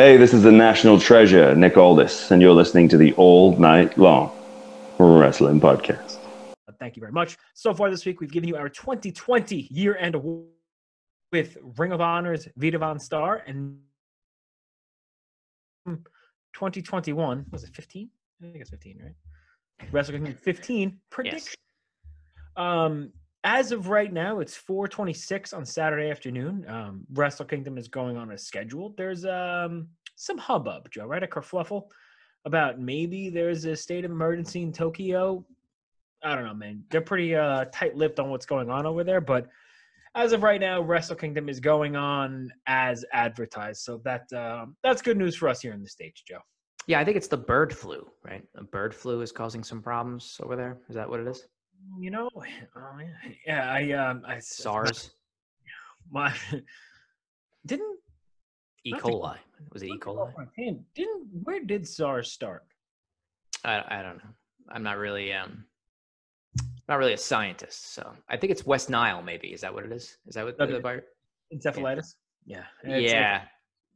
Hey, this is the national treasure, Nick Aldis, and you're listening to the All Night Long Wrestling Podcast. Thank you very much. So far this week, we've given you our 2020 year end award with Ring of Honor's Vita VonStarr and 2021 was it 15? I think it's 15, right? Wrestling 15 prediction. Yes. Um, as of right now, it's 4:26 on Saturday afternoon. Um, Wrestle Kingdom is going on a schedule. There's um some hubbub, Joe, right? A kerfluffle about maybe there's a state of emergency in Tokyo. I don't know, man. They're pretty uh, tight-lipped on what's going on over there, but as of right now, Wrestle Kingdom is going on as advertised. So that uh, that's good news for us here in the states, Joe. Yeah, I think it's the bird flu, right? A bird flu is causing some problems over there. Is that what it is? You know, oh, yeah, yeah I um, I SARS. My, my didn't E. coli was it E. coli? Didn't where did SARS start? I I don't know. I'm not really um not really a scientist, so I think it's West Nile. Maybe is that what it is? Is that what the virus? Encephalitis. Yeah. Yeah. yeah. Like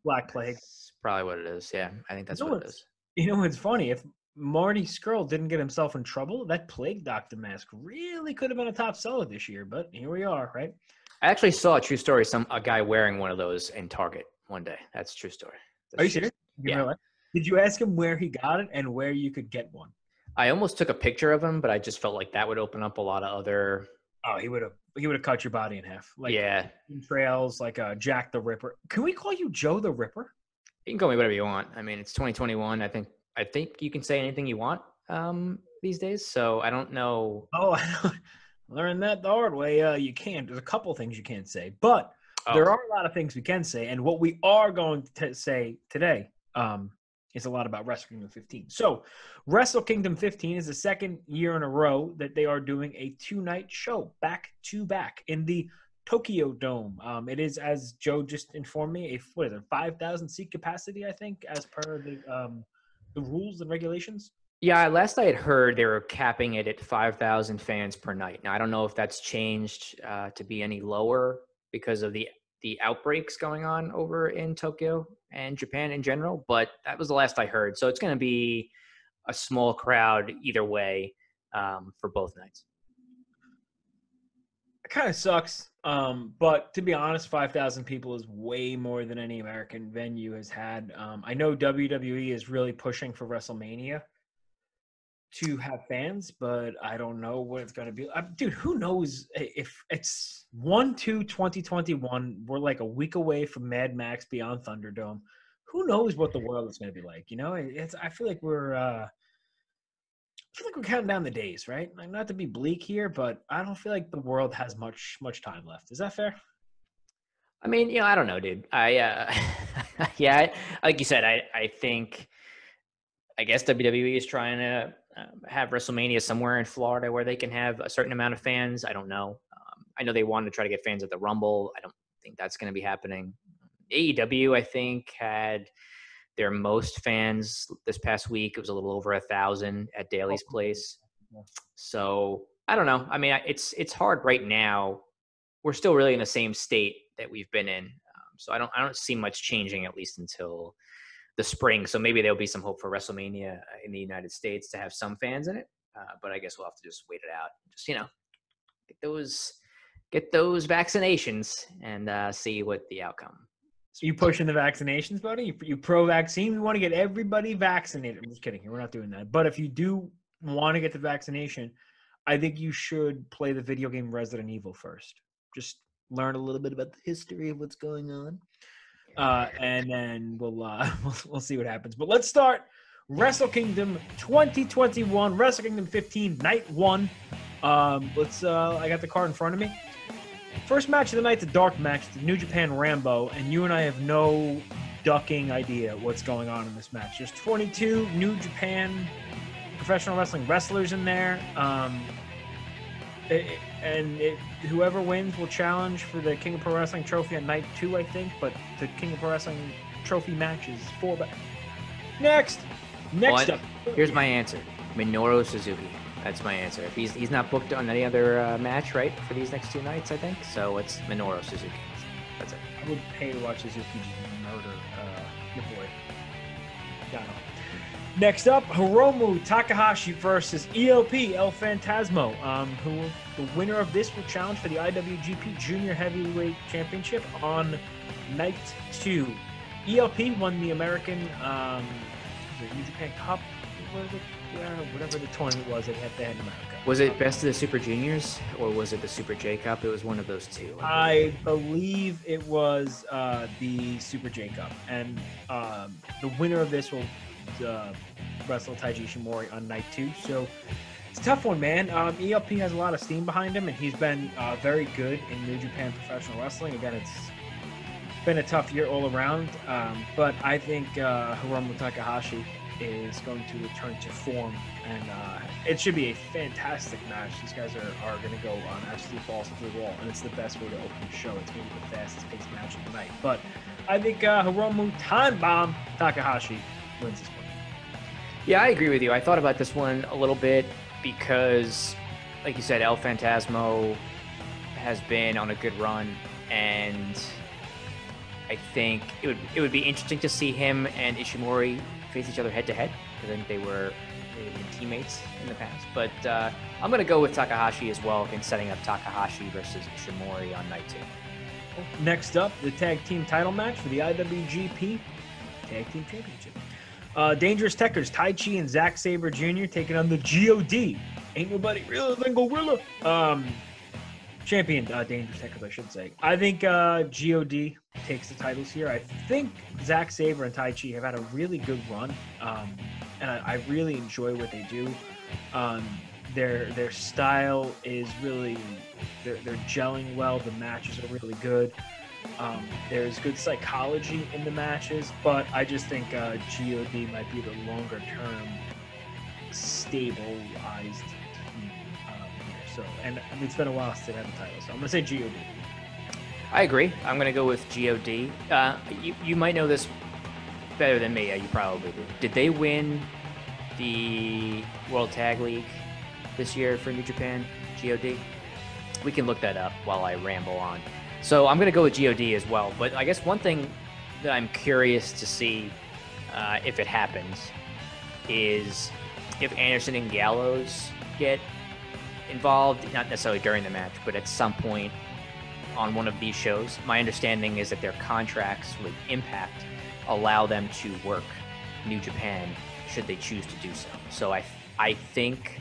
Black plague. That's probably what it is. Yeah, I think that's you know what it is. You know what's funny? If Marty Scurll didn't get himself in trouble, that plague doctor mask really could have been a top seller this year. But here we are, right? I actually saw a true story. Some a guy wearing one of those in Target one day. That's true story. That's are you serious? Yeah. Did you ask him where he got it and where you could get one? I almost took a picture of him, but I just felt like that would open up a lot of other. Oh, he would have he would have cut your body in half. Like yeah, trails like uh, Jack the Ripper. Can we call you Joe the Ripper? You can call me whatever you want. I mean, it's 2021. I think I think you can say anything you want um, these days. So I don't know. Oh, I learned that the hard way. Uh, you can't. There's a couple things you can't say, but oh. there are a lot of things we can say. And what we are going to say today um, is a lot about Wrestle Kingdom 15. So, Wrestle Kingdom 15 is the second year in a row that they are doing a two night show back to back in the Tokyo Dome. Um, it is, as Joe just informed me, a what is it, 5,000 seat capacity, I think, as per the um, the rules and regulations. Yeah, last I had heard they were capping it at 5,000 fans per night. Now, I don't know if that's changed uh, to be any lower because of the the outbreaks going on over in Tokyo and Japan in general, but that was the last I heard. So it's going to be a small crowd either way um, for both nights. It kind of sucks, um, but to be honest, five thousand people is way more than any American venue has had. Um, I know WWE is really pushing for WrestleMania to have fans, but I don't know what it's going to be. I, dude, who knows if it's 1 2 2021? We're like a week away from Mad Max Beyond Thunderdome. Who knows what the world is going to be like? You know, it's, I feel like we're, uh, I feel like we're counting down the days, right? Like, not to be bleak here, but I don't feel like the world has much, much time left. Is that fair? I mean, you know, I don't know, dude. I, uh, yeah, like you said, I, I think, I guess WWE is trying to um, have WrestleMania somewhere in Florida where they can have a certain amount of fans. I don't know. Um, I know they wanted to try to get fans at the Rumble. I don't think that's going to be happening. AEW, I think, had their most fans this past week. It was a little over a thousand at Daily's oh, Place. So I don't know. I mean, it's it's hard right now. We're still really in the same state that we've been in. Um, so I don't I don't see much changing at least until the spring. So maybe there'll be some hope for WrestleMania in the United States to have some fans in it. Uh, but I guess we'll have to just wait it out. Just you know, get those get those vaccinations and uh, see what the outcome. So you pushing the vaccinations, buddy? You, you pro-vaccine? We want to get everybody vaccinated. I'm just kidding. We're not doing that. But if you do want to get the vaccination, I think you should play the video game Resident Evil first. Just learn a little bit about the history of what's going on uh, and then we'll, uh, we'll we'll see what happens. But let's start Wrestle Kingdom 2021, Wrestle Kingdom 15, Night One. Um, let's. Uh, I got the card in front of me. First match of the night, the dark match, the New Japan Rambo, and you and I have no ducking idea what's going on in this match. There's 22 New Japan professional wrestling wrestlers in there. Um, it, and it, whoever wins will challenge for the King of Pro Wrestling trophy on night two, I think. But the King of Pro Wrestling trophy match is four. But next, next up, here's my answer: Minoru Suzuki. That's my answer. If he's he's not booked on any other uh, match, right, for these next two nights, I think. So it's Minoru Suzuki. That's it. I would pay to watch Suzuki murder uh, your boy. Gargano. Next up, Hiromu Takahashi versus ELP El Fantasmo. Um, who the winner of this will challenge for the IWGP Junior Heavyweight Championship on night two. ELP won the American um, New Japan Cup. What was it? Yeah, whatever the tournament was they had, in America. Was it Best of the Super Juniors or was it the Super J Cup? It was one of those two. I believe it was uh, the Super J Cup, and um, the winner of this will uh, wrestle Taiji Ishimori on night two. So it's a tough one, man. Um, ELP has a lot of steam behind him, and he's been uh, very good in New Japan Professional Wrestling. Again, it's been a tough year all around, um, but I think uh, Hiromu Takahashi is going to return to form, and uh, it should be a fantastic match. These guys are, are going to go on absolute balls to the wall, and it's the best way to open the show. It's going to be the fastest paced match of the night. But I think uh, Hiromu Time Bomb Takahashi wins this one. Yeah, I agree with you. I thought about this one a little bit because, like you said, El Fantasmo has been on a good run, and I think it would it would be interesting to see him and Ishimori face each other head to head because I think they were teammates in the past. But uh, I'm gonna go with Takahashi as well in setting up Takahashi versus Ishimori on night two. Next up, the tag team title match for the IWGP Tag Team Championship. Uh, Dangerous Tekkers, Tai Chi and Zack Sabre Jr. taking on the GOD. Ain't nobody realer than Gorilla. Um, champion uh, Dangerous Tekkers, I should say. I think uh, God takes the titles here. I think Zack Sabre and Taichi have had a really good run, um, and I, I really enjoy what they do. Um, their their style is really they're, they're gelling well. The matches are really good. Um, there's good psychology in the matches, but I just think uh, God might be the longer term stabilized. So, and it's been a while since they had the title, so I'm gonna say God. I agree. I'm going to go with God. Uh, you, you might know this better than me. Yeah, you probably do. Did they win the World Tag League this year for New Japan? God? We can look that up while I ramble on. So I'm going to go with God as well. But I guess one thing that I'm curious to see uh, if it happens is if Anderson and Gallows get involved, not necessarily during the match, but at some point on one of these shows. My understanding is that their contracts with Impact allow them to work New Japan should they choose to do so. So I I think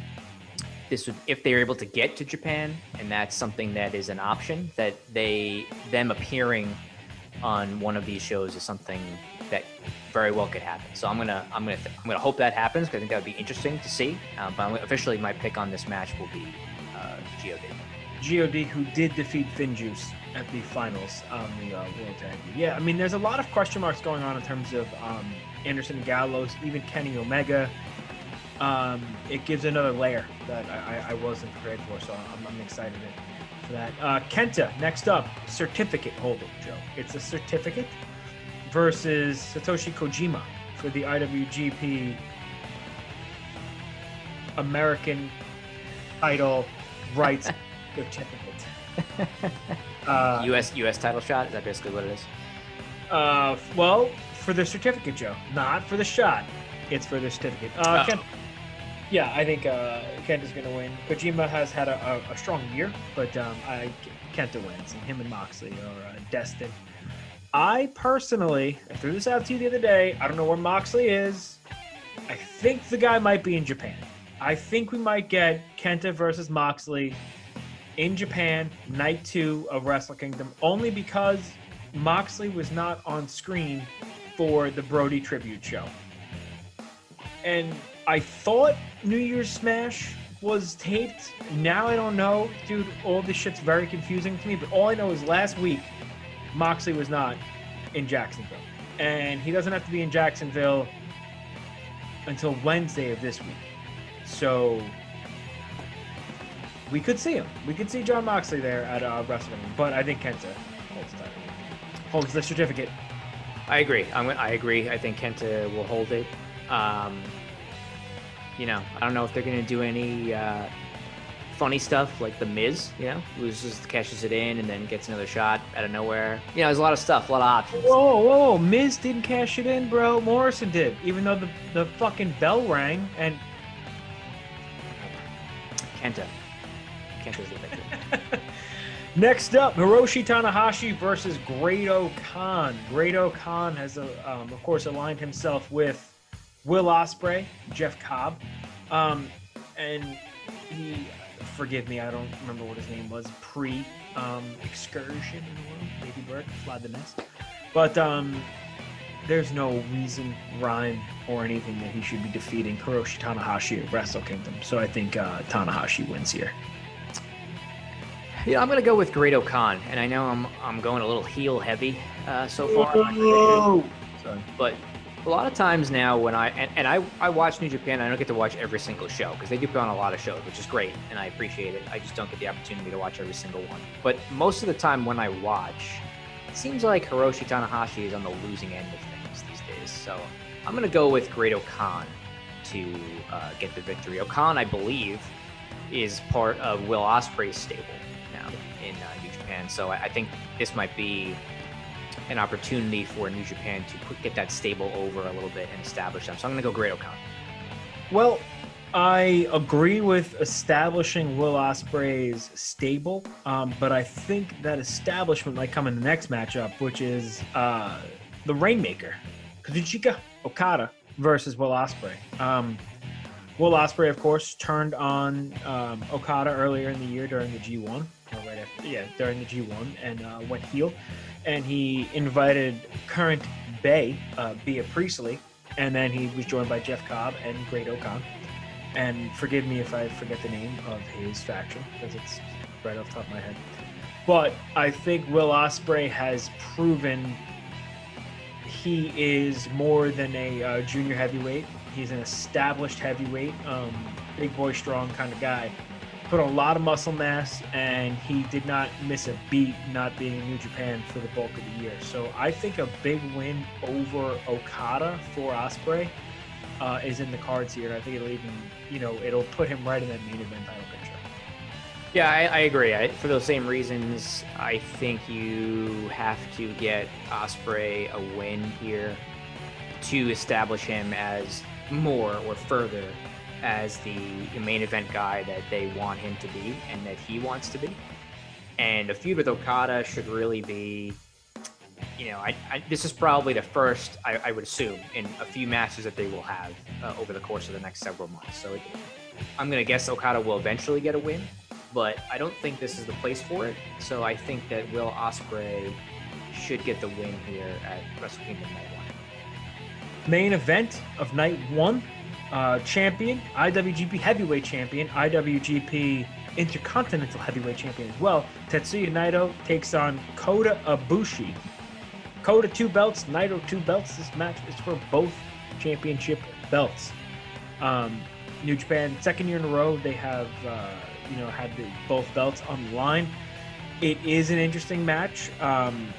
this would if they're able to get to Japan and that's something that is an option that they them appearing on one of these shows is something that very well could happen. So I'm gonna I'm gonna I'm gonna hope that happens because I think that would be interesting to see. Um, but officially, my pick on this match will be uh, God. God, who did defeat Finjuice at the finals on the uh, World Tag. Yeah, I mean, there's a lot of question marks going on in terms of um, Anderson Gallows, even Kenny Omega. Um, it gives another layer that I, I wasn't prepared for, so I'm, I'm excited for that. Uh, Kenta, next up, certificate holder, Joe. It's a certificate versus Satoshi Kojima for the IWGP American title rights certificate. Uh, U.S. U.S. title shot. Is that basically what it is? uh, well, for the certificate, Joe, not for the shot. It's for the certificate. Uh, Oh. Kent, yeah, I think uh, Kent is going to win. Kojima has had a, a, a strong year, but um, I Kenta wins, and him and Moxley are uh, destined. I personally, I threw this out to you the other day. I don't know where Moxley is. I think the guy might be in Japan. I think we might get Kenta versus Moxley in Japan, night two of Wrestle Kingdom, only because Moxley was not on screen for the Brody tribute show. And I thought New Year's Smash was taped. Now I don't know. Dude, all this shit's very confusing to me, but all I know is last week, Moxley was not in Jacksonville. And he doesn't have to be in Jacksonville until Wednesday of this week. So we could see him. We could see Jon Moxley there at uh, Wrestling, but I think Kenta holds the. Holds the certificate. I agree. I'm, I agree. I think Kenta will hold it. Um, you know, I don't know if they're going to do any uh, funny stuff like the Miz, you know, loses, cashes it in, and then gets another shot out of nowhere. You know, there's a lot of stuff, a lot of options. Whoa, whoa, whoa! Miz didn't cash it in, bro. Morrison did, even though the the fucking bell rang and Kenta. Kenta's the victor. Next up, Hiroshi Tanahashi versus Grado Khan. Great-O-Khan has, uh, um, of course, aligned himself with Will Ospreay, Jeff Cobb, um, and he, forgive me, I don't remember what his name was, pre um, excursion in the world, Baby Bird, fly the nest. But um, there's no reason, rhyme, or anything that he should be defeating Hiroshi Tanahashi at Wrestle Kingdom. So I think uh, Tanahashi wins here. Yeah, I'm gonna go with Great-O-Khan, and I know I'm I'm going a little heel heavy uh, so far. Sorry. But a lot of times now, when I and, and I I watch New Japan, I don't get to watch every single show because they do put on a lot of shows, which is great, and I appreciate it. I just don't get the opportunity to watch every single one. But most of the time when I watch, it seems like Hiroshi Tanahashi is on the losing end of things these days. So I'm gonna go with Great Khan to uh, get the victory. O-Khan, I believe, is part of Will Ospreay's stable now in uh, New Japan. So I, I think this might be an opportunity for New Japan to get that stable over a little bit and establish them. So I'm going to go Great-O-Khan. Well, I agree with establishing Will Ospreay's stable, um, but I think that establishment might come in the next matchup, which is uh, the Rainmaker, Kazuchika Okada versus Will Ospreay. Um, Will Ospreay, of course, turned on um, Okada earlier in the year during the G1, or right after, yeah, during the G1, and uh, went heel, and he invited current Bay, uh, Bea Priestley, and then he was joined by Jeff Cobb and Great-O-Khan. And forgive me if I forget the name of his faction because it's right off the top of my head. But I think Will Ospreay has proven he is more than a uh, junior heavyweight. He's an established heavyweight, um, big boy, strong kind of guy. Put a lot of muscle mass, and he did not miss a beat not being in New Japan for the bulk of the year. So I think a big win over Okada for Ospreay uh, is in the cards here. I think it'll even, you know, it'll put him right in that main event title picture. Yeah, I, I agree. I, for those same reasons, I think you have to get Ospreay a win here to establish him as more or further as the main event guy that they want him to be and that he wants to be. And a feud with Okada should really be, you know, I, I, this is probably the first, I, I, would assume, in a few matches that they will have uh, over the course of the next several months. So it, I'm going to guess Okada will eventually get a win, but I don't think this is the place for it. So I think that Will Ospreay should get the win here at Wrestle Kingdom Night One. Main event of night one uh, champion, IWGP Heavyweight Champion, IWGP Intercontinental Heavyweight Champion as well. Tetsuya Naito takes on Kota Ibushi. Kota two belts, Naito two belts. This match is for both championship belts. Um, New Japan, second year in a row, they have uh, you know had the, both belts on the line. It is an interesting match. Um,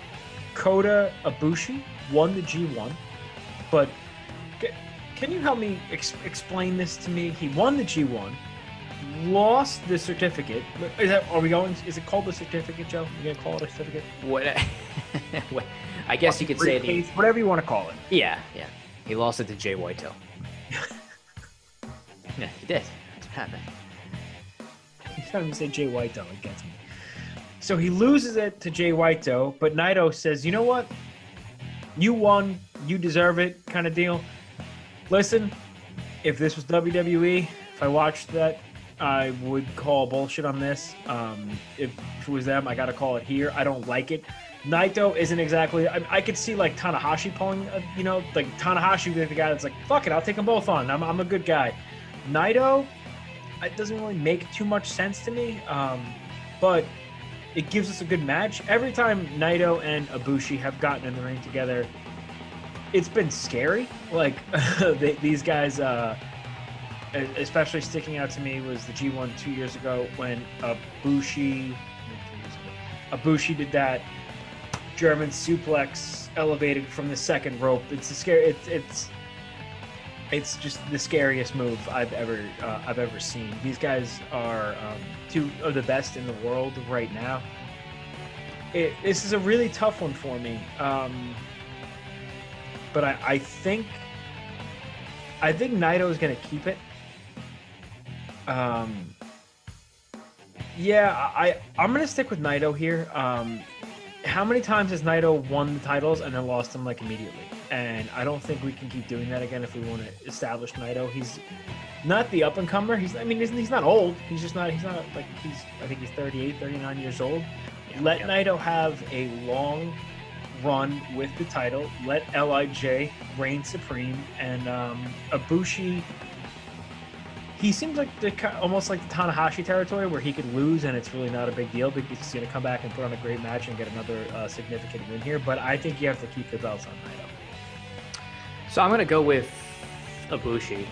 Kota Ibushi won the G1, but can you help me ex- explain this to me? He won the G1, lost the certificate. Is that are we going? Is it called the certificate, Joe? You gonna call it a certificate? What? what I guess you could say the, whatever you want to call it. Yeah, yeah. He lost it to Jay Whitetail. yeah, he did. That's what happened. To say Jay Whitetail. It gets me. So he loses it to Jay Whitetail, but Naito says, "You know what? You won. You deserve it." Kind of deal. Listen, if this was WWE, if I watched that, I would call bullshit on this. Um, if, it was them, I got to call it here. I don't like it. Naito isn't exactly. I, I could see like Tanahashi pulling, uh, you know, like Tanahashi being the guy that's like, fuck it, I'll take them both on. I'm, I'm a good guy. Naito, it doesn't really make too much sense to me, um, but it gives us a good match. Every time Naito and Abushi have gotten in the ring together, it's been scary. Like they, these guys, uh, especially sticking out to me was the G1 two years ago when Ibushi, Ibushi did that German suplex elevated from the second rope. It's a scary. It's it's it's just the scariest move I've ever uh, I've ever seen. These guys are um, two of the best in the world right now. It, this is a really tough one for me, um, but I, I think I think Naito is going to keep it. Um, yeah, I I'm going to stick with Naito here. Um, how many times has Naito won the titles and then lost them like immediately? And I don't think we can keep doing that again if we want to establish Naito. He's not the up and comer. He's I mean he's, he's not old. He's just not he's not like he's I think he's 38, 39 years old. Let yeah. Naito have a long run with the title. Let Lij reign supreme and um, he seems like the almost like the Tanahashi territory where he could lose and it's really not a big deal because he's going to come back and put on a great match and get another uh, significant win here. But I think you have to keep the belts on Naito. So I'm gonna go with Ibushi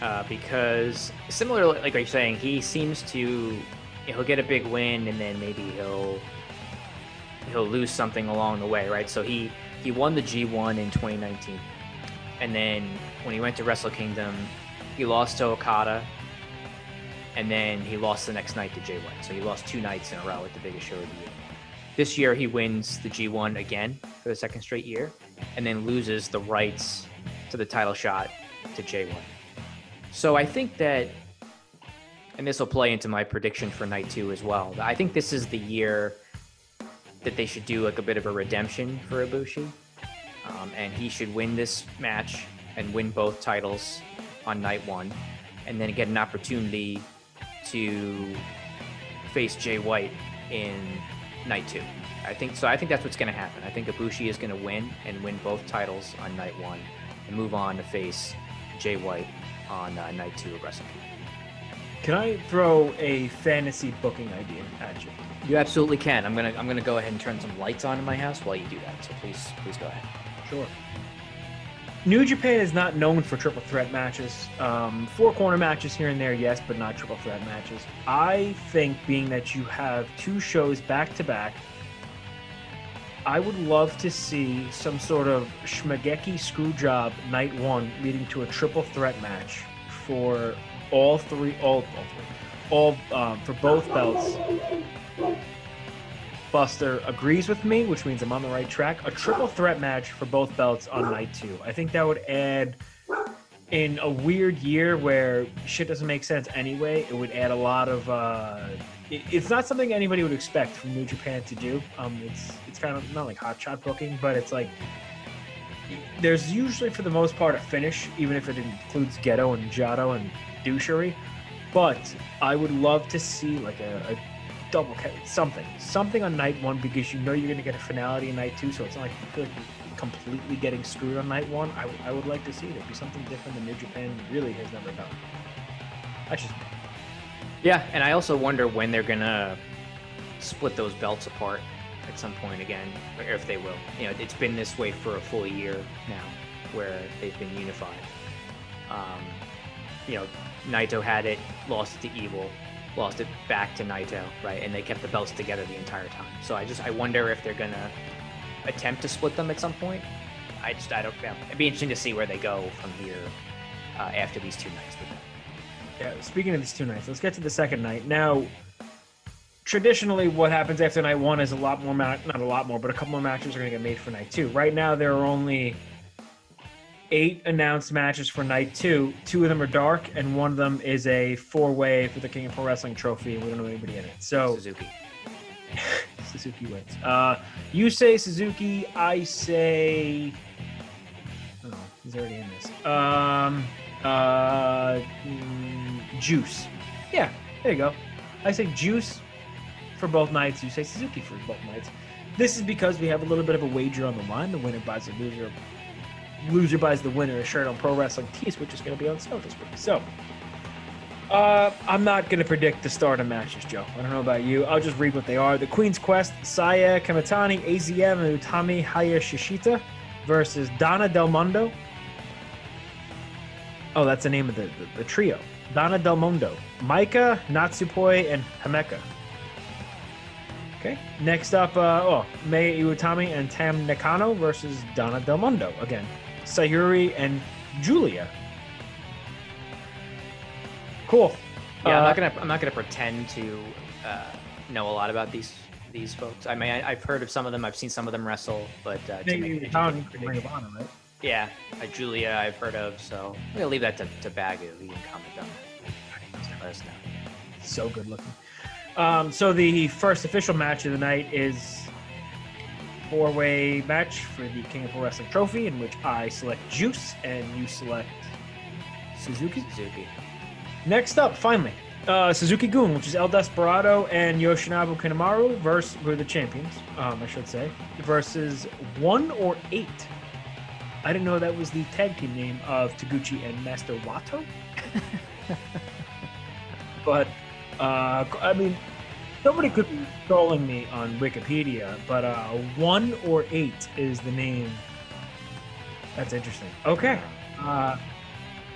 uh, because similar, like you're saying, he seems to he'll get a big win and then maybe he'll he'll lose something along the way, right? So he he won the G1 in 2019, and then when he went to Wrestle Kingdom, he lost to Okada, and then he lost the next night to Jay White. So he lost two nights in a row at the biggest show of the year. This year he wins the G1 again for the second straight year, and then loses the rights to the title shot to Jay White. So I think that, and this will play into my prediction for night two as well. I think this is the year that they should do like a bit of a redemption for Ibushi, um, and he should win this match and win both titles on night one, and then get an opportunity to face Jay White in night two. I think so. I think that's what's going to happen. I think Ibushi is going to win and win both titles on night one, and move on to face Jay White on uh, night two of Wrestle Kingdom. Can I throw a fantasy booking idea at you? You absolutely can. I'm gonna I'm gonna go ahead and turn some lights on in my house while you do that. So please please go ahead. Sure. New Japan is not known for triple threat matches. Um, four corner matches here and there, yes, but not triple threat matches. I think, being that you have two shows back to back, I would love to see some sort of Schmageki screw job night one leading to a triple threat match for all three, all, all all um, for both belts. Buster agrees with me, which means I'm on the right track. A triple threat match for both belts on night two. I think that would add, in a weird year where shit doesn't make sense anyway, it would add a lot of. Uh, it- it's not something anybody would expect from New Japan to do. Um, it's it's kind of not like hot shot booking, but it's like there's usually for the most part a finish, even if it includes Gedo and Jado and douchery. But I would love to see like a, a double something, something on night one because you know you're going to get a finality in night two, so it's not like you feel completely getting screwed on night one. I, I would like to see it It'd be something different than New Japan really has never done. That's just Yeah, and I also wonder when they're gonna split those belts apart at some point again, or if they will. You know, it's been this way for a full year now, where they've been unified. Um, you know, Naito had it, lost it to Evil, lost it back to Naito, right? And they kept the belts together the entire time. So I just I wonder if they're gonna attempt to split them at some point. I just I don't. Yeah, it'd be interesting to see where they go from here uh, after these two nights. Yeah, speaking of these two nights, let's get to the second night. Now, traditionally, what happens after night one is a lot more, ma- not a lot more, but a couple more matches are going to get made for night two. Right now, there are only eight announced matches for night two. Two of them are dark, and one of them is a four way for the King of Pro Wrestling trophy, we don't know anybody in it. So, Suzuki. Suzuki wins. Uh, you say Suzuki, I say. Oh, he's already in this. Um, uh, mm, Juice. Yeah, there you go. I say Juice for both nights. You say Suzuki for both nights. This is because we have a little bit of a wager on the line. The winner buys the loser. Loser buys the winner a shirt on Pro Wrestling Tees, which is going to be on sale this week. So, uh, I'm not going to predict the start of matches, Joe. I don't know about you. I'll just read what they are. The Queen's Quest, Saya Kamitani, AZM, and Utami Hayashishita versus Donna Del Mundo. Oh, that's the name of the, the, the trio. Donna Del Mundo, Maika, Natsupoi, and Himeka. Okay. Next up, uh, oh, Mayu Iwatani and Tam Nakano versus Donna Del Mundo. Again, Sayuri and Giulia. Cool. Yeah, I'm Uh, not gonna I'm not gonna pretend to uh, know a lot about these these folks. I mean, I, I've heard of some of them. I've seen some of them wrestle, but uh, to make Maybe an Town Ring of Honor, right? yeah, uh, Giulia, I've heard of. So I'm gonna leave that to to Bagu. He can comment on that. Let us know. So good looking. Um, so the first official match of the night is four-way match for the King of Pro Wrestling Trophy, in which I select Juice and you select Suzuki. Suzuki. Next up, finally, uh, Suzuki Gun, which is El Desperado and Yoshinobu Kanemaru versus who are the champions, um, I should say, versus one or eight. I didn't know that was the tag team name of Taguchi and Master Wato. but uh, I mean, somebody could be trolling me on Wikipedia, but uh, one or eight is the name. That's interesting. Okay. Uh,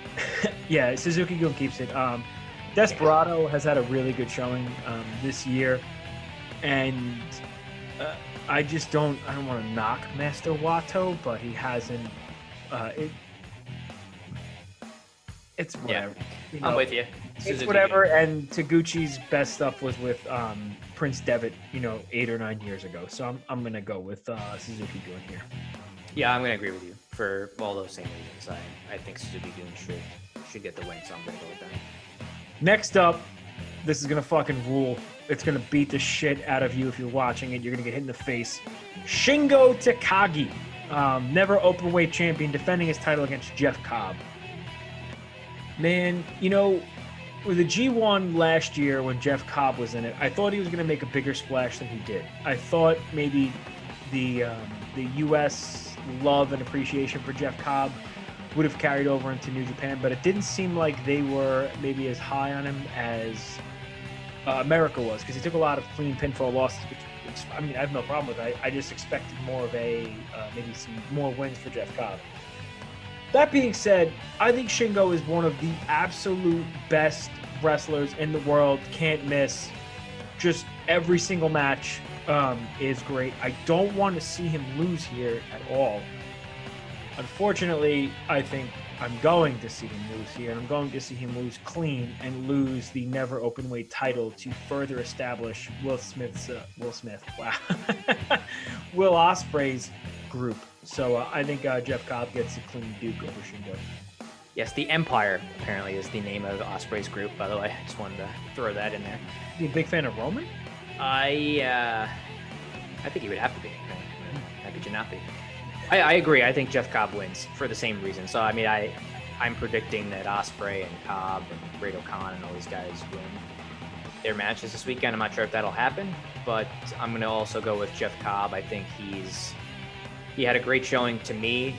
yeah, Suzuki Gun keeps it. Um, Desperado has had a really good showing um, this year, and uh, I just don't. I don't want to knock Master Wato, but he hasn't. Uh, it, it's Yeah, whatever. you I'm with you. It's whatever. And Taguchi's best stuff was with um, Prince Devitt, you know, eight or nine years ago. So I'm, I'm gonna go with uh, Suzuki Gun here. Yeah, I'm gonna agree with you for all those same reasons. I I think Suzuki Gun should should get the win, so I'm gonna go with that. Next up, this is gonna fucking rule. It's gonna beat the shit out of you if you're watching it. You're gonna get hit in the face. Shingo Takagi, um, never open weight champion, defending his title against Jeff Cobb. Man, you know, with the G1 last year when Jeff Cobb was in it, I thought he was gonna make a bigger splash than he did. I thought maybe the um, the U.S. love and appreciation for Jeff Cobb would have carried over into New Japan, but it didn't seem like they were maybe as high on him as uh, America was because he took a lot of clean pinfall losses. Which, which I mean, I have no problem with. I, I just expected more of a uh, maybe some more wins for Jeff Cobb. That being said, I think Shingo is one of the absolute best wrestlers in the world. Can't miss. Just every single match um, is great. I don't want to see him lose here at all. Unfortunately, I think I'm going to see him lose here, and I'm going to see him lose clean and lose the never open weight title to further establish Will Smith's uh, Will Smith, wow, Will Ospreay's group. So uh, I think uh, Jeff Cobb gets a clean Duke over Shingo. Yes, the Empire apparently is the name of Ospreay's group. By the way, I just wanted to throw that in there. You a big fan of Roman? I uh, I think he would have to be. How could you not be? I, I agree. I think Jeff Cobb wins for the same reason. So I mean, I I'm predicting that Ospreay and Cobb and Great Khan and all these guys win their matches this weekend. I'm not sure if that'll happen, but I'm going to also go with Jeff Cobb. I think he's he had a great showing to me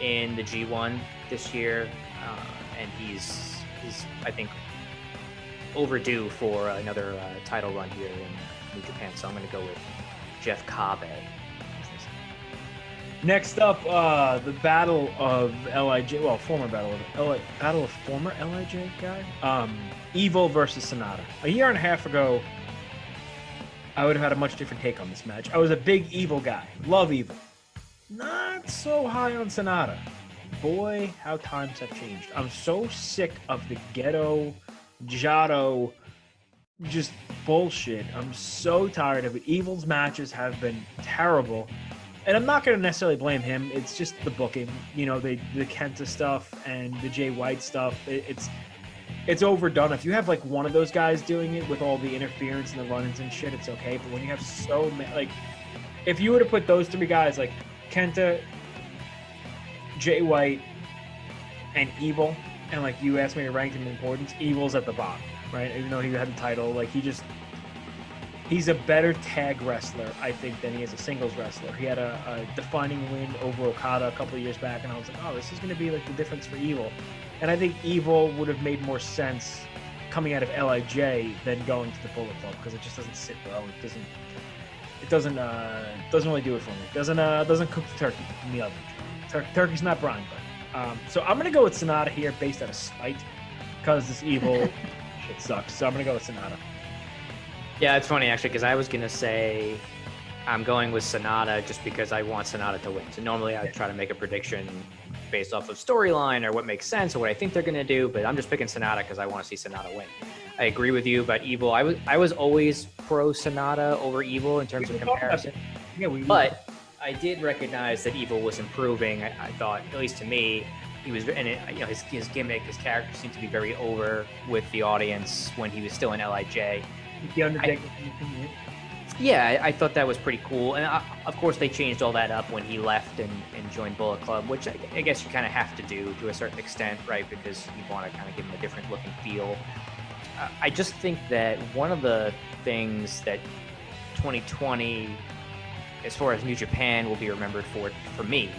in the G1 this year, uh, and he's he's I think overdue for another uh, title run here in New Japan. So I'm going to go with Jeff Cobb. Next up, uh, the battle of Lij. Well, former battle of Li, battle of former Lij guy. Um, Evil versus Sanada. A year and a half ago, I would have had a much different take on this match. I was a big Evil guy. Love Evil. Not so high on Sanada. Boy, how times have changed. I'm so sick of the Gedo, Jado, just bullshit. I'm so tired of it. Evil's matches have been terrible and I'm not going to necessarily blame him. It's just the booking, you know, the the Kenta stuff and the Jay White stuff. It, it's it's overdone. If you have like one of those guys doing it with all the interference and the run-ins and shit, it's okay. But when you have so many, like, if you were to put those three guys, like Kenta, Jay White, and Evil, and like you asked me to rank them in importance, Evil's at the bottom, right? Even though he had the title, like he just he's a better tag wrestler, I think, than he is a singles wrestler. He had a, a defining win over Okada a couple of years back, and I was like, oh, this is going to be like the difference for Evil. And I think Evil would have made more sense coming out of Lij than going to the Bullet Club because it just doesn't sit well. It doesn't. It doesn't. Uh, doesn't really do it for me. It doesn't. Uh, doesn't cook the turkey in the oven. Tur- turkey's not brine, but. Um, so I'm gonna go with Sanada here, based out of spite, because this Evil shit sucks. So I'm gonna go with Sanada. Yeah, it's funny actually because I was gonna say I'm going with Sanada just because I want Sanada to win. So normally I try to make a prediction based off of storyline or what makes sense or what I think they're going to do. But I'm just picking Sanada because I want to see Sanada win. I agree with you about Evil. I was I was always pro Sanada over Evil in terms of comparison. Yeah, we. But I did recognize that Evil was improving. I, I thought, at least to me, he was, and it, you know, his, his gimmick, his character seemed to be very over with the audience when he was still in Lij. the Undertaker. Yeah, I, I thought that was pretty cool, and uh, of course they changed all that up when he left and, and joined Bullet Club, which I, I guess you kind of have to do to a certain extent, right? Because you want to kind of give him a different look and feel. I just think that one of the things that 2020, as far as New Japan will be remembered for, for me,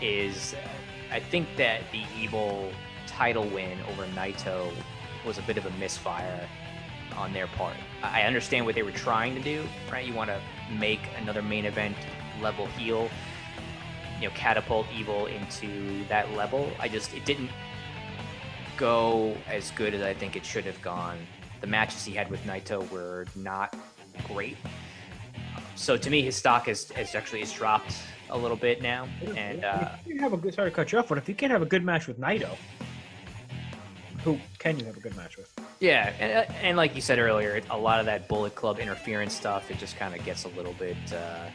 is uh, I think that the Evil title win over Naito was a bit of a misfire on their part. I understand what they were trying to do, right? You want to make another main event level heel, you know, catapult Evil into that level. I just it didn't go as good as I think it should have gone. The matches he had with Naito were not great. So to me, his stock has, has actually has dropped a little bit now. And uh, if you have a good, sorry to cut you off, but if you can't have a good match with Naito, who can you have a good match with? Yeah, and, and like you said earlier, a lot of that Bullet Club interference stuff, it just kind of gets a little bit, uh,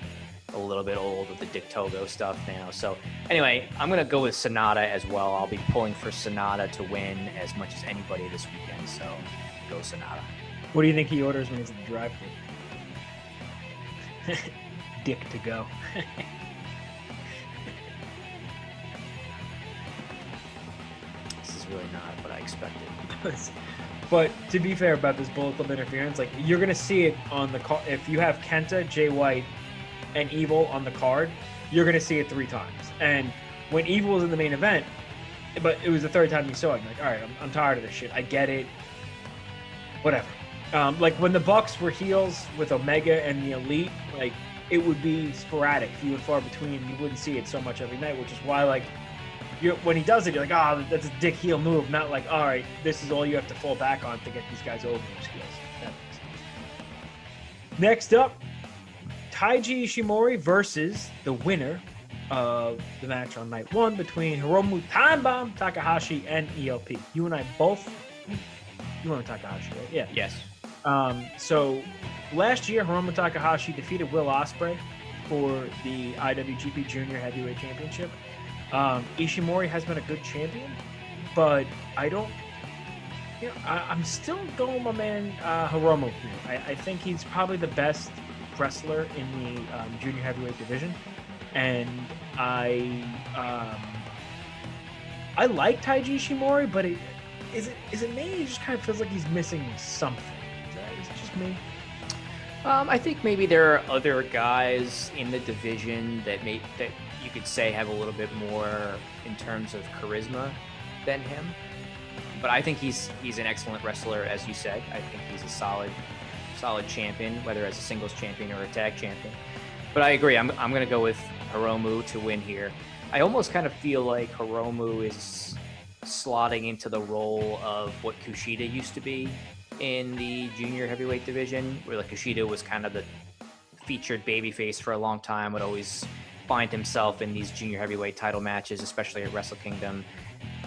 a little bit old with the Dick Togo stuff now. So anyway, I'm gonna go with Sanada as well. I'll be pulling for Sanada to win as much as anybody this weekend. So go Sanada. What do you think he orders when he's in the drive-thru? Dick to go. This is really not what I expected. but to be fair about this Bullet Club interference, like you're gonna see it on the card. If you have Kenta, Jay White, and Evil on the card, you're gonna see it three times. And when Evil was in the main event, but it was the third time you saw it, like, all right, I'm, I'm tired of this shit. I get it. Whatever. Um, like when the Bucks were heels with Omega and the Elite, like it would be sporadic, few and far between. You wouldn't see it so much every night, which is why like when he does it, you're like, oh, that's a dick heel move. Not like, all right, this is all you have to fall back on to get these guys over their skills. Next up, Taiji Ishimori versus the winner of the match on night one between Hiromu Time Bomb Takahashi and ELP. You and I both. You remember Takahashi, right? Yeah. Yes. Um, so last year, Hiromu Takahashi defeated Will Ospreay for the IWGP Junior Heavyweight Championship. Um, Ishimori has been a good champion, but I don't. You know, I, am still going, my man uh, Hiromu. I, I, think he's probably the best wrestler in the um, junior heavyweight division, and I um, I like Taiji Ishimori, but it, is it is it me? It just kind of feels like he's missing something. Is, that, is it just me? Um, I think maybe there are other guys in the division that may that you could say have a little bit more in terms of charisma than him. But I think he's he's an excellent wrestler, as you said. I think he's a solid solid champion, whether as a singles champion or a tag champion. But I agree. I'm I'm gonna go with Hiromu to win here. I almost kind of feel like Hiromu is slotting into the role of what Kushida used to be in the junior heavyweight division, where like Kushida was kind of the featured babyface for a long time, would always find himself in these junior heavyweight title matches, especially at Wrestle Kingdom.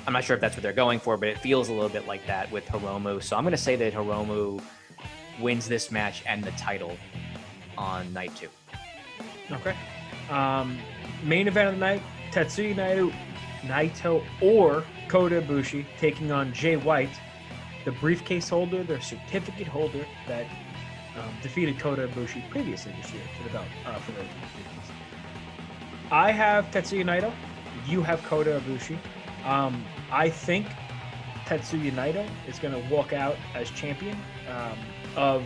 I'm not sure if that's what they're going for, but it feels a little bit like that with Hiromu. So I'm going to say that Hiromu wins this match and the title on night two. Okay. Um, main event of the night: Tetsuya Naito, Naito or Kota Ibushi taking on Jay White, the briefcase holder, the certificate holder that um, defeated Kota Ibushi previously this year for the belt uh, for the I have Tetsuya Naito. You have Kota Ibushi. Um, I think Tetsuya Naito is going to walk out as champion um, of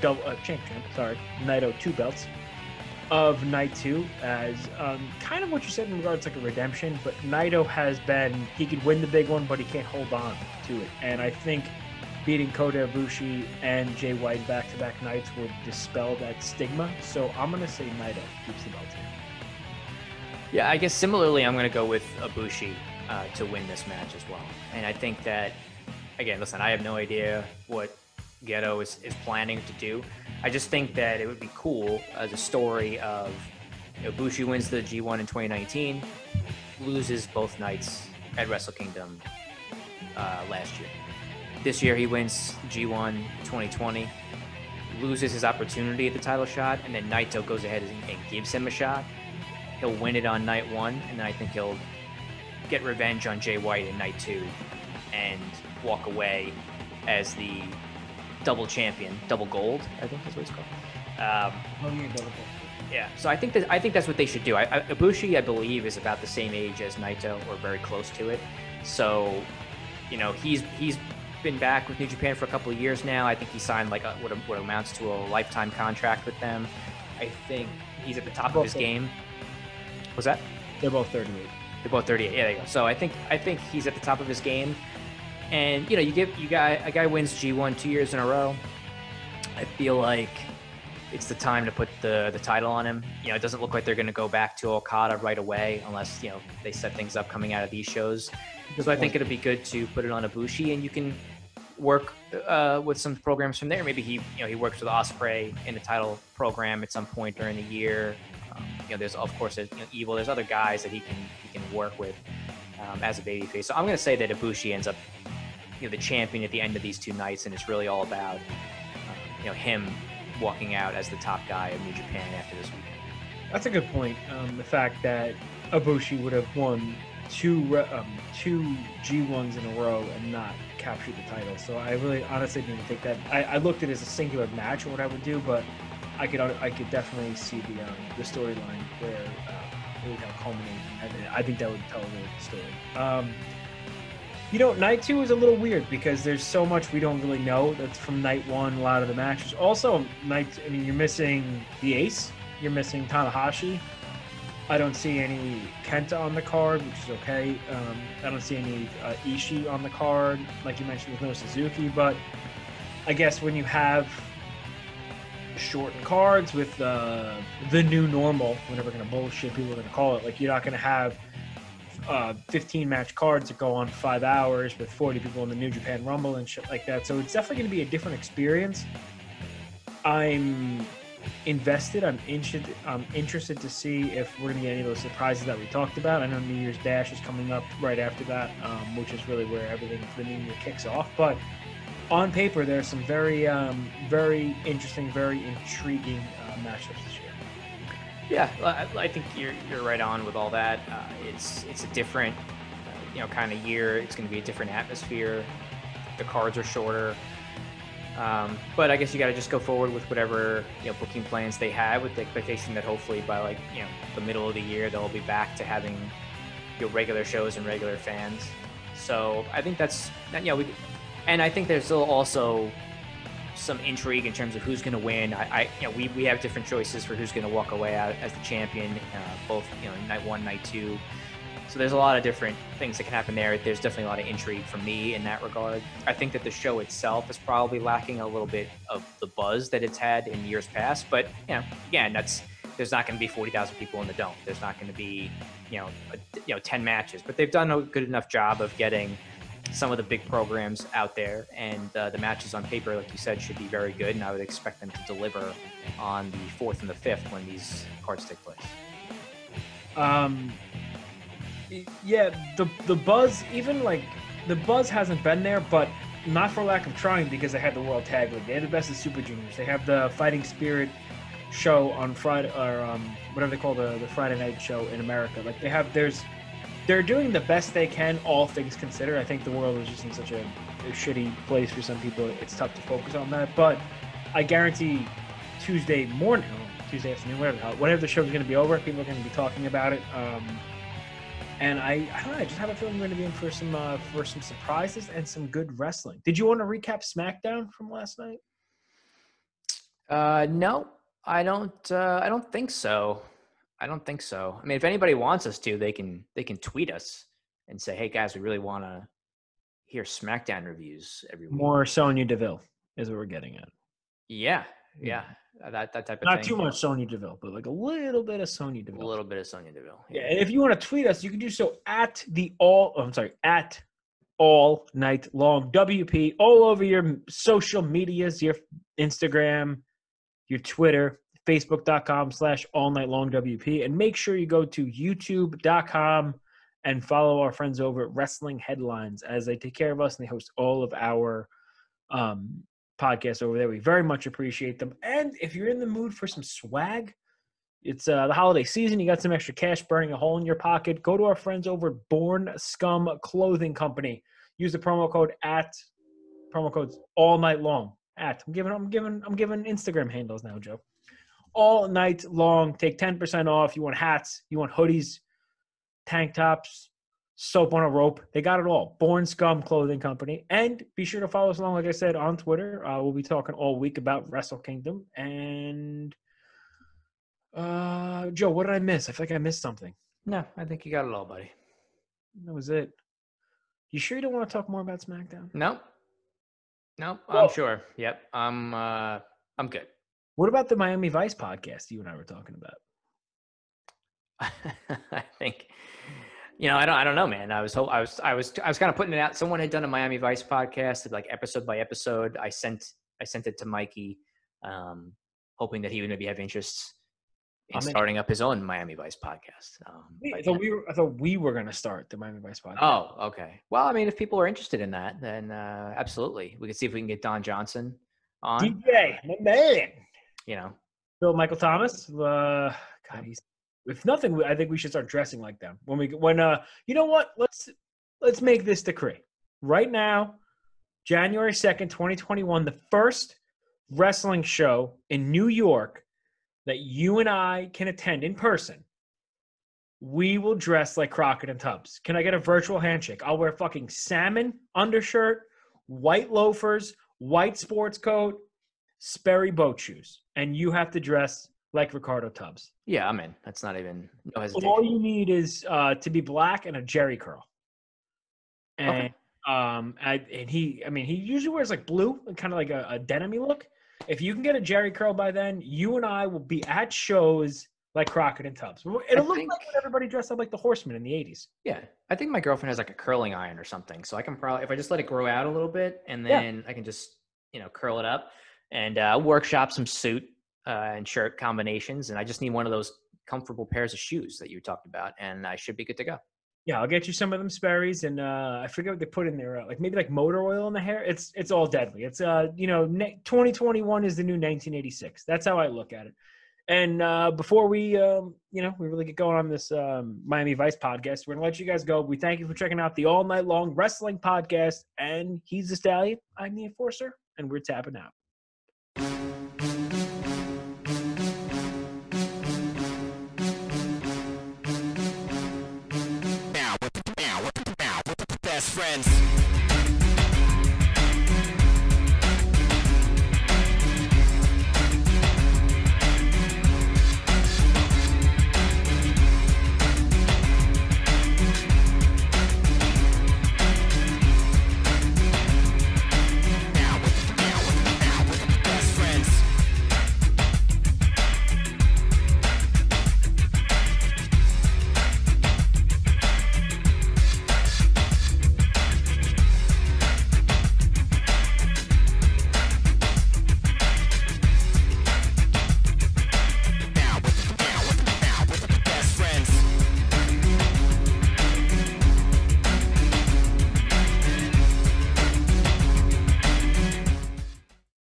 double uh, champion. Sorry, Naito two belts of night two as um, kind of what you said in regards like a redemption. But Naito has been he could win the big one, but he can't hold on to it. And I think beating Kota Ibushi and Jay White back to back nights would dispel that stigma. So I'm to say Naito keeps the belt here. Yeah, I guess similarly, I'm to go with Ibushi uh, to win this match as well. And I think that, again, listen, I have no idea what Gedo is, is planning to do. I just think that it would be cool as a story of you know, Bushi wins the G1 in 2019. loses both nights at Wrestle Kingdom uh, last year. This year he wins G1 2020, loses his opportunity at the title shot, and then Naito goes ahead and gives him a shot. He'll win it on night one, and then I think he'll get revenge on Jay White in night two and walk away as the double champion, double gold, I think that's what it's called. Um, Oh, yeah, double gold. yeah, so I think that I think that's what they should do. I, I, Ibushi, I believe, is about the same age as Naito, or very close to it. So, you know, he's he's been back with New Japan for a couple of years now. I think he signed like a, what, what amounts to a lifetime contract with them. I think he's at the top of his game. Was that? They're both 38. They're both 38. Yeah, there you go. So I think I think he's at the top of his game, and you know, you give you guy a guy wins G1 two years in a row. I feel like it's the time to put the the title on him. You know, it doesn't look like they're going to go back to Okada right away unless you know they set things up coming out of these shows. So I think it'd be good to put it on Ibushi, and you can work uh, with some programs from there. Maybe he, you know, he works with Ospreay in the title program at some point during the year. Um, you know, there's of course there's, you know, Evil. There's other guys that he can he can work with um, as a babyface. So I'm going to say that Ibushi ends up, you know, the champion at the end of these two nights, and it's really all about, uh, you know, him walking out as the top guy of New Japan after this weekend. That's a good point. Um, the fact that Ibushi would have won two um, two G1s in a row and not captured the title. So I really honestly didn't think that. I, I looked at it as a singular match and what I would do, but I could I could definitely see the um, the storyline where uh, would have culminate. I think that would tell a good story. Um, you know, night two is a little weird because there's so much we don't really know that's from night one. A lot of the matches. Also, night. I mean, you're missing the ace. You're missing Tanahashi. I don't see any Kenta on the card, which is okay. Um, I don't see any uh, Ishii on the card. Like you mentioned, there's no Suzuki, but I guess when you have shortened cards with uh, the new normal, whatever kind of bullshit people are going to call it, like you're not going to have uh, 15 match cards that go on five hours with 40 people in the New Japan Rumble and shit like that. So it's definitely going to be a different experience. I'm invested. I'm interested. I'm interested to see if we're going to get any of those surprises that we talked about. I know New Year's Dash is coming up right after that, um, which is really where everything for the New Year kicks off. But on paper, there's some very, um, very interesting, very intriguing uh, matchups this year. Yeah, I, I think you're you're right on with all that. Uh, it's it's a different, uh, you know, kind of year. It's going to be a different atmosphere. The cards are shorter. Um, but I guess you got to just go forward with whatever you know booking plans they have, with the expectation that hopefully by like you know the middle of the year they'll be back to having you know, regular shows and regular fans. So I think that's that. You know, we, and I think there's still also some intrigue in terms of who's going to win. I, I, you know, we, we have different choices for who's going to walk away as the champion, uh, both you know night one, night two. So there's a lot of different things that can happen there. There's definitely a lot of intrigue for me in that regard. I think that the show itself is probably lacking a little bit of the buzz that it's had in years past. But you know, again, that's there's not going to be 40,000 people in the dome. There's not going to be you know a, you know 10 matches. But they've done a good enough job of getting some of the big programs out there, and uh, the matches on paper, like you said, should be very good. And I would expect them to deliver on the fourth and the fifth when these cards take place. Um, yeah, the the buzz, even like the buzz hasn't been there, but not for lack of trying because they had the World Tag League. They had the best of Super Juniors. They have the Fighting Spirit show on Friday or um, whatever they call the the Friday night show in America. Like they have, there's they're doing the best they can, all things considered. I think the world is just in such a, a shitty place for some people. It's tough to focus on that, but I guarantee Tuesday morning, Tuesday afternoon, whatever, the hell- whenever the show is going to be over, people are going to be talking about it. Um, and I, I don't know, I just have a feeling we're going to be in for some uh, for some surprises and some good wrestling. Did you want to recap SmackDown from last night? Uh, no, I don't. Uh, I don't think so. I don't think so. I mean, if anybody wants us to, they can they can tweet us and say, "Hey guys, we really want to hear SmackDown reviews every week." More Sonya Deville is what we're getting at. Yeah, yeah, uh, that that type of Not thing. too much Sonya Deville, but like a little bit of Sonya Deville. A little bit of Sonya Deville. Yeah, and if you want to tweet us, you can do so at the all. Oh, I'm sorry, at all night long WP all over your social medias, your Instagram, your Twitter, Facebook.com slash all night long WP, and make sure you go to YouTube.com and follow our friends over at Wrestling Headlines as they take care of us and they host all of our um, podcasts over there. We very much appreciate them. And if you're in the mood for some swag, it's uh, the holiday season. You got some extra cash burning a hole in your pocket. Go to our friends over at Born Scum Clothing Company. Use the promo code at promo codes all night long. At I'm giving I'm giving I'm giving Instagram handles now, Joe. All night long. Take 10% off. You want hats, you want hoodies, tank tops, soap on a rope. They got it all. Born Scum Clothing Company. And be sure to follow us along, like I said, on Twitter. Uh, we'll be talking all week about Wrestle Kingdom. And uh, Joe, what did I miss? I feel like I missed something. No, I think you got it all, buddy. That was it. You sure you don't want to talk more about SmackDown? No, no, I'm sure. Yep, I'm. Uh, I'm good. What about the Miami Vice podcast you and I were talking about? I think, you know, I don't, I don't know, man. I was, I was, I was, I was kind of putting it out. Someone had done a Miami Vice podcast, like episode by episode. I sent, I sent it to Mikey, um, hoping that he would maybe have interest in I'm in. starting up his own Miami Vice podcast. Um, I thought we were, I thought we were going to start the Miami Vice podcast. oh, okay. Well, I mean, if people are interested in that, then uh, absolutely, we could see if we can get Don Johnson on. DJ, my man. You know, Bill Michael Thomas. Uh, God, he's if nothing, I think we should start dressing like them when we when uh you know what let's let's make this decree right now, January second, twenty twenty one, the first wrestling show in New York that you and I can attend in person. We will dress like Crockett and Tubbs. Can I get a virtual handshake? I'll wear fucking salmon undershirt, white loafers, white sports coat, Sperry boat shoes, and you have to dress like Ricardo Tubbs. yeah, I'm in. That's not even no hesitation. All you need is uh, to be black and a Jheri curl. And Okay. um, I, and he, I mean, he usually wears like blue, kind of like a, a denim look. If you can get a Jheri curl by then, you and I will be at shows like Crockett and Tubbs. It'll look think- like when everybody dressed up like the Horsemen in the '80s. Yeah, I think my girlfriend has like a curling iron or something, so I can probably if I just let it grow out a little bit and Yeah. then I can just you know curl it up and uh, workshop some suit uh, and shirt combinations, and I just need one of those comfortable pairs of shoes that you talked about, and I should be good to go. Yeah, I'll get you some of them Sperry's, and uh, I forget what they put in there, uh, like maybe like motor oil in the hair. It's it's all deadly. It's uh, you know, ne- 2021 is the new 1986. That's how I look at it. And uh, before we, um, you know, we really get going on this um, Miami Vice podcast, we're gonna let you guys go. We thank you for checking out the all night long wrestling podcast. And he's the stallion. I'm the enforcer, and we're tapping out. Best friends.